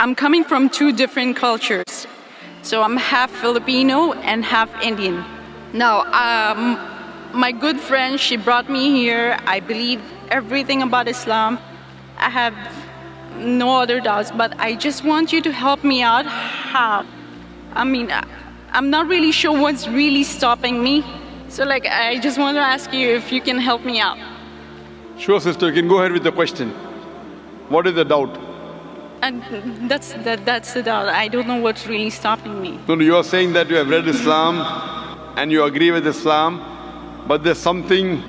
I'm coming from two different cultures. So I'm half Filipino and half Indian. Now, um, my good friend, she brought me here. I believe everything about Islam. I have no other doubts, but I just want you to help me out. How? I mean, I'm not really sure what's really stopping me. So, like, I just want to ask you if you can help me out. Sure, sister, you can go ahead with the question. What is the doubt? And that's that, that's the doubt. I don't know what's really stopping me. No, no, you are saying that you have read Islam and you agree with Islam, but there's something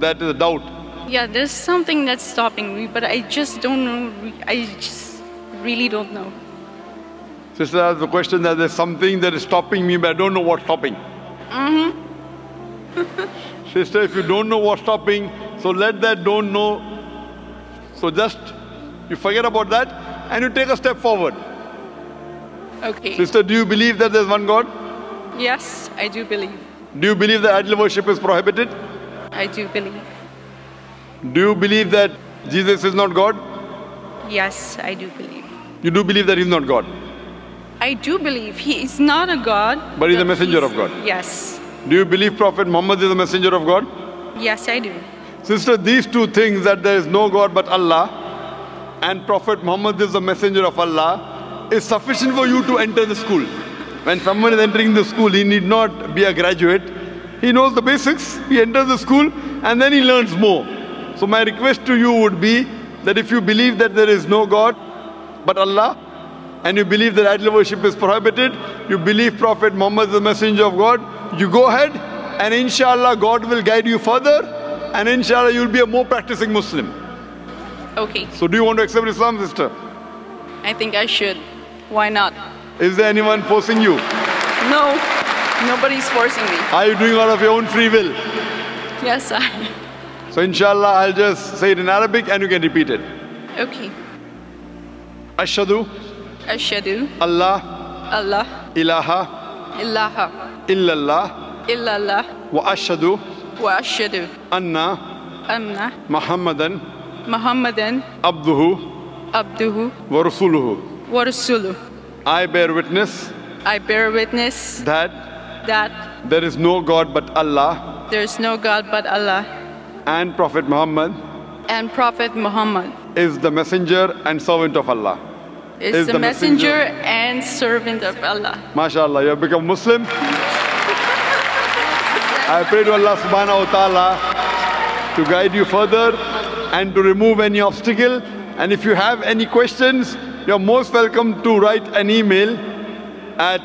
that is a doubt. Yeah, there's something that's stopping me, but I just don't know. I just really don't know. Sister asked the question that there's something that is stopping me, but I don't know what's stopping. Hmm. Sister, if you don't know what's stopping, so let that don't know. So just you forget about that and you take a step forward. Okay. Sister, do you believe that there's one God? Yes, I do believe. Do you believe that idol worship is prohibited? I do believe. Do you believe that Jesus is not God? Yes, I do believe. You do believe that he's not God. I do believe he is not a god. But he's a messenger he's- of God. Yes. Do you believe Prophet Muhammad is a messenger of God? Yes, I do. Sister, these two things that there is no God but Allah and Prophet Muhammad is the messenger of Allah is sufficient for you to enter the school. When someone is entering the school, he need not be a graduate. He knows the basics, he enters the school and then he learns more. So my request to you would be that if you believe that there is no God but Allah and you believe that idol worship is prohibited, you believe Prophet Muhammad is the messenger of God, you go ahead and inshallah God will guide you further and inshallah you'll be a more practicing Muslim. Okay, So do you want to accept Islam, sister? I think I should. Why not? Is there anyone forcing you? No, nobody's forcing me. Are you doing out of your own free will? Yes, I. So inshallah I'll just say it in Arabic and you can repeat it. Okay. Ashhadu Ashadu Allah Allah ilaha ilaha illallah illallah wa ashhadu wa ashadu anna anna Muhammadan Muhammadan abduhu abduhu wa rasuluhu. I bear witness I bear witness that that there is no God but Allah there is no God but Allah and Prophet Muhammad and Prophet Muhammad is the messenger and servant of Allah. is, Is the, the messenger, messenger. and servant of Allah. MashaAllah, you have become Muslim. I pray to Allah subhanahu wa ta'ala to guide you further and to remove any obstacle. And if you have any questions, you're most welcome to write an email at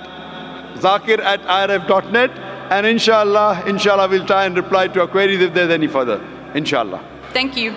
zakir at irf.net. And inshallah, inshallah, we'll try and reply to your queries if there's any further. Inshallah. Thank you.